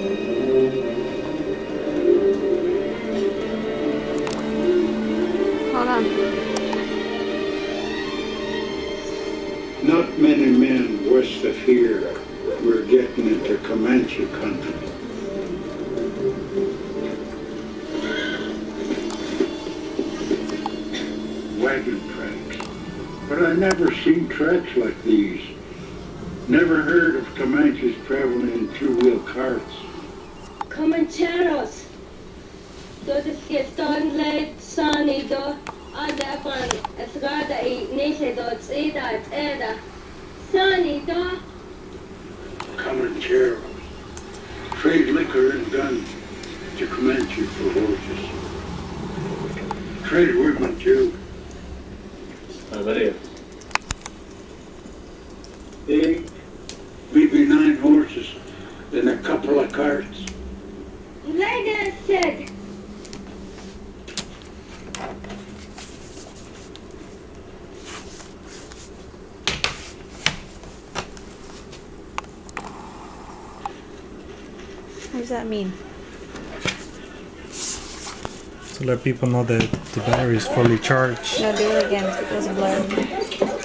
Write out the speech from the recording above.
Hold on. Not many men west of here were getting into Comanche country. Wagon tracks. But I never seen tracks like these. Never heard of Comanches traveling in two-wheel carts. Comancheros. Todos que estão lá sani do adapan esgada i nese do tsida tseda. Sani do Comancheros. Trade liquor and guns to Comanche for horses. Trade women too. Ja, vad är couple of carts. Lady said What does that mean? To let people know that the battery is fully charged. No, do it again because it was blurry.